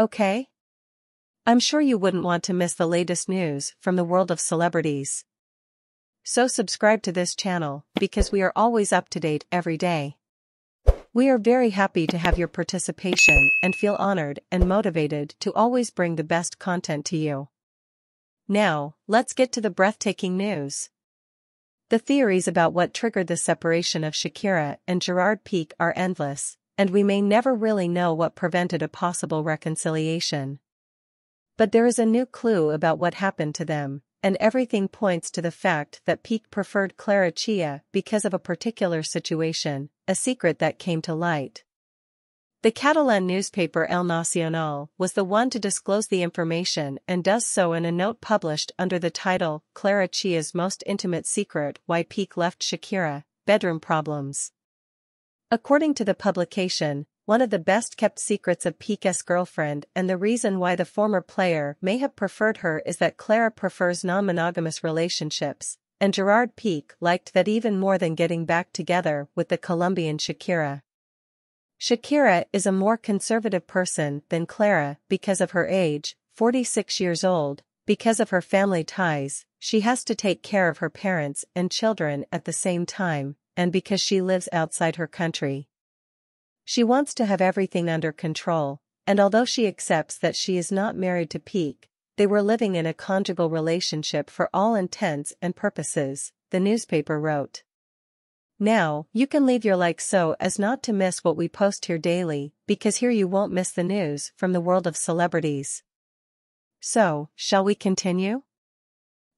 okay? I'm sure you wouldn't want to miss the latest news from the world of celebrities. So subscribe to this channel because we are always up to date every day. We are very happy to have your participation and feel honored and motivated to always bring the best content to you. Now, let's get to the breathtaking news. The theories about what triggered the separation of Shakira and Gerard Piqué are endless, and we may never really know what prevented a possible reconciliation. But there is a new clue about what happened to them, and everything points to the fact that Piqué preferred Clara Chia because of a particular situation, a secret that came to light. The Catalan newspaper El Nacional was the one to disclose the information and does so in a note published under the title Clara Chia's Most Intimate Secret Why Piqué Left Shakira, Bedroom Problems. According to the publication, one of the best-kept secrets of Piqué's girlfriend and the reason why the former player may have preferred her is that Clara prefers non-monogamous relationships, and Gerard Piqué liked that even more than getting back together with the Colombian Shakira. Shakira is a more conservative person than Clara because of her age, 46 years old, because of her family ties, she has to take care of her parents and children at the same time, and because she lives outside her country. She wants to have everything under control, and although she accepts that she is not married to Piqué, they were living in a conjugal relationship for all intents and purposes, the newspaper wrote. Now, you can leave your like so as not to miss what we post here daily, because here you won't miss the news from the world of celebrities. So, shall we continue?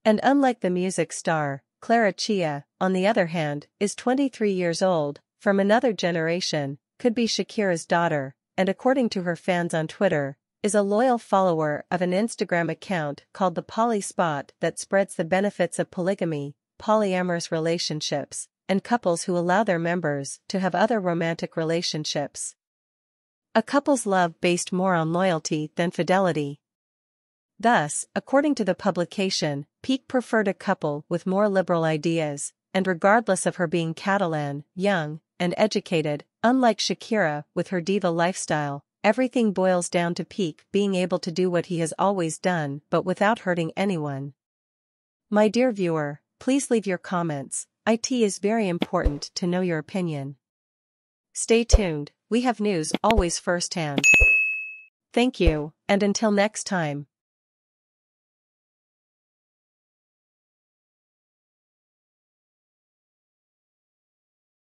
And unlike the music star, Clara Chia, on the other hand, is 23 years old, from another generation, could be Shakira's daughter, and according to her fans on Twitter, is a loyal follower of an Instagram account called the Poly Spot that spreads the benefits of polygamy, polyamorous relationships, and couples who allow their members to have other romantic relationships. A couple's love based more on loyalty than fidelity. Thus, according to the publication, Piqué preferred a couple with more liberal ideas, and regardless of her being Catalan, young, and educated, unlike Shakira with her diva lifestyle, everything boils down to Piqué being able to do what he has always done but without hurting anyone. My dear viewer, please leave your comments, IT is very important to know your opinion. Stay tuned, we have news always firsthand. Thank you, and until next time.